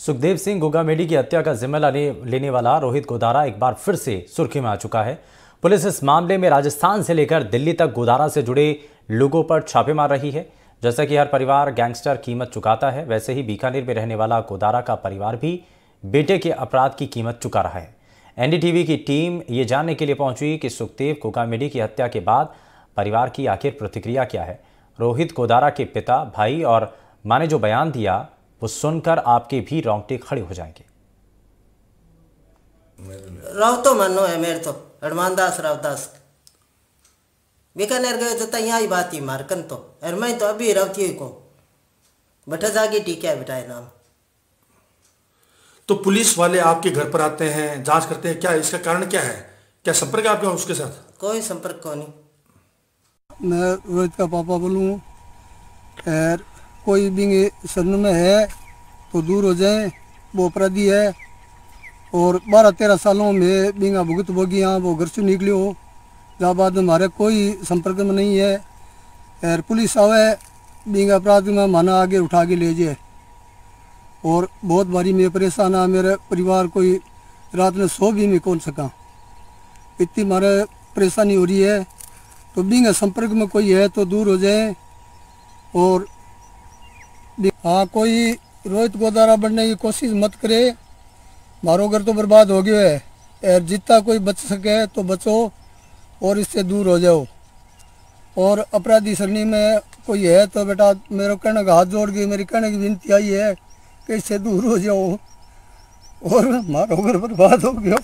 सुखदेव सिंह गोगामेडी की हत्या का जिम्मा लेने वाला रोहित गोदारा एक बार फिर से सुर्खी में आ चुका है। पुलिस इस मामले में राजस्थान से लेकर दिल्ली तक गोदारा से जुड़े लोगों पर छापे मार रही है। जैसा कि हर परिवार गैंगस्टर कीमत चुकाता है, वैसे ही बीकानेर में रहने वाला गोदारा का परिवार भी बेटे के अपराध की कीमत चुका रहा है। एनडीटीवी की टीम ये जानने के लिए पहुँची कि सुखदेव कोकामेडी की हत्या के बाद परिवार की आखिर प्रतिक्रिया क्या है? रोहित गोदारा के पिता, भाई और माँ ने जो बयान दिया वो सुनकर आपके भी रोंगटे खड़े हो जाएँगे। राव तो मानो है मेरे तो हनुमान दास रावदास। बीकानेर गए तो यहाँ ही बात ही मारकन तो और मैं तो अभी रवती को। बटा जागी ठीक है बेटा नाम तो पुलिस वाले आपके घर पर आते हैं जाँच करते हैं क्या इसका कारण क्या है? क्या संपर्क है आपका उसके साथ? कोई संपर्क को नहीं मैं रोहित का पापा बोलूँ और कोई भी सदन में है तो दूर हो जाए। वो अपराधी है। और बारह तेरह सालों में बिंगा भुगत भोगी यहाँ वो घर से निकले हो। जहाँ बाद हमारे कोई संपर्क में नहीं है। और पुलिस आवे, बिंगा अपराध में माना आगे उठा के ले जाए। और बहुत बारी मैं परेशान आ मेरे परिवार कोई रात में सो भी नहीं कौन सका। इतनी मारे परेशानी हो रही है। तो बिंगा संपर्क में कोई है तो दूर हो जाए। और हाँ कोई रोहित गोदारा बनने की कोशिश मत करे। मारो घर तो बर्बाद हो गया है। और जितना कोई बच सके तो बचो और इससे दूर हो जाओ। और अपराधी सरणी में कोई है तो बेटा, मेरे कहने का हाथ जोड़ के, मेरी कहने की विनती आई है कि इससे दूर हो जाओ। और मारो घर बर्बाद हो गया।